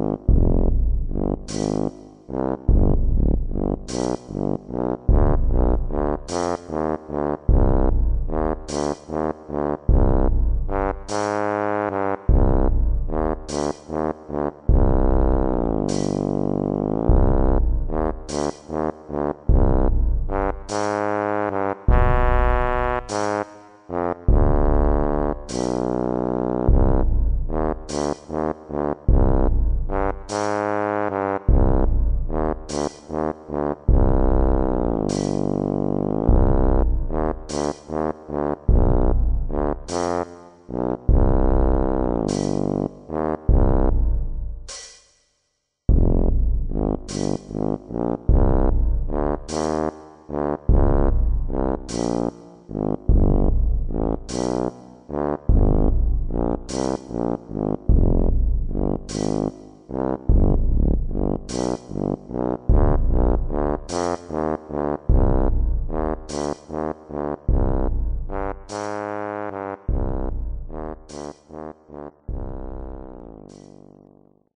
Mm-hmm.